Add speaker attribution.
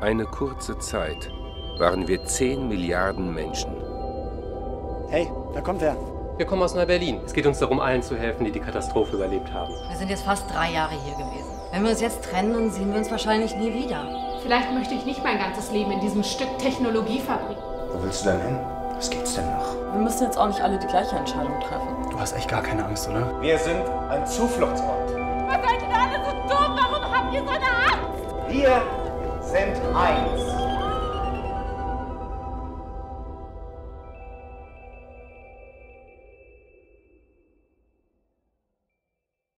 Speaker 1: Eine kurze Zeit waren wir 10 Milliarden Menschen.
Speaker 2: Hey, da kommt wer.
Speaker 3: Wir kommen aus Neu-Berlin. Es geht uns darum, allen zu helfen, die die Katastrophe überlebt haben.
Speaker 4: Wir sind jetzt fast drei Jahre hier gewesen. Wenn wir uns jetzt trennen, dann sehen wir uns wahrscheinlich nie wieder.
Speaker 5: Vielleicht möchte ich nicht mein ganzes Leben in diesem Stück Technologie verbringen.
Speaker 6: Wo willst du denn hin? Was geht's denn noch?
Speaker 7: Wir müssen jetzt auch nicht alle die gleiche Entscheidung treffen.
Speaker 2: Du hast echt gar keine Angst, oder?
Speaker 6: Wir sind ein Zufluchtsort.
Speaker 5: Was seid ihr alle so dumm? Warum habt ihr so eine Angst?
Speaker 6: Wir sind eins.